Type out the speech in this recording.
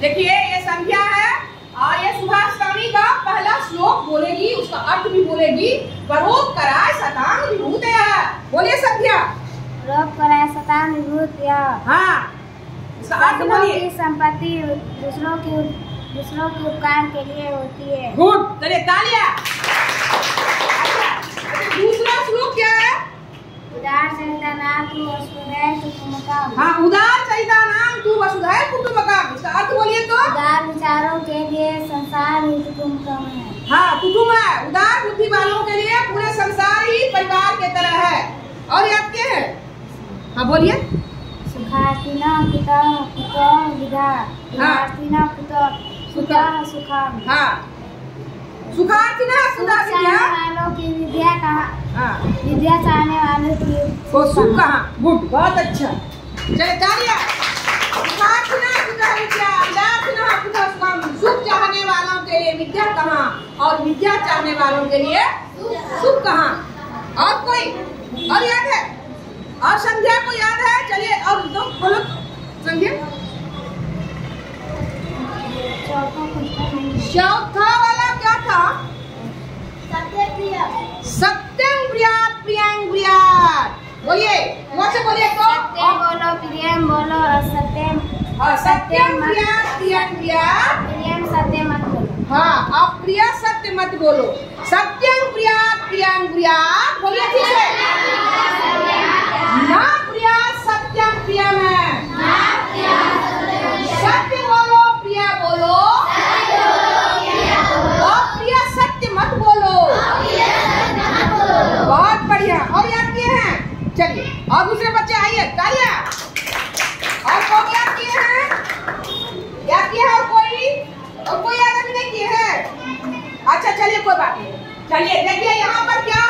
देखिए ये संध्या है और ये सुभाषिनी का पहला श्लोक बोलेगी उसका अर्थ भी बोलेगी परोपकाराय शतांग विभूत बोलिए संध्या। परोपकाराय शतांग विभूत हाँ इसका अर्थ बोलिए। संपत्ति दूसरों की दूसरों के उपकार के लिए होती है। गुड चलिए तालियाँ। अच्छा अच्छा, दूसरा श्लोक क्या है? उदार चरिता नाम तू वसुधैव सुकुमारम हाँ उदार चरिता नाम तू वसुधैव कुटुंबकम अर्थ बोलिए तो। उदार विचारों के लिए संसार ही कुटुंबकम है। हाँ कुटुंब है। उदार बुद्धि वालों के लिए पूरे संसार ही परिवार के तरह है। और ये आपके है? हाँ बोलिए। हाँ। विद्या। की कहाँ हाँ। विद्या चाहने वालों की वो सुख कहाँ? गुड बहुत अच्छा। चले तालियाँ सुखार्थी ना सुधा विद्या विद्यार्थी ना सुधा सुखम सुख चाहने वालों के लिए विद्या कहाँ और विद्या चाहने वालों के लिए सुख कहा। और कोई और याद है? और संध्या को याद है? चलिए और दो बोलो। संध्या? चौथा वाला क्या था? सत्य प्रिय सत्यम प्रियात प्रियांग प्रियात बोलिए वहाँ से बोलिए तो। सत्यम बोलो प्रियम बोलो असत्यम हाँ, सत्यम प्रियात प्रियांग प्रियात प्रियम सत्य मत बोलो हाँ आप प्रिया सत्य बोलो। सत्यम प्रिया प्रियांग प्रियात बोलिए ठीक है ना प्रिया सत्यम प्रियम है सत्य बोलो प्रिया बोलो। प्रिया सत्य मत बोलो। बहुत बढ़िया। और याद किए हैं? चलिए, और दूसरे बच्चे आइए। तालियाँ। और याद किए हैं? याद कोई बात नहीं। चलिए देखिए यहाँ पर क्या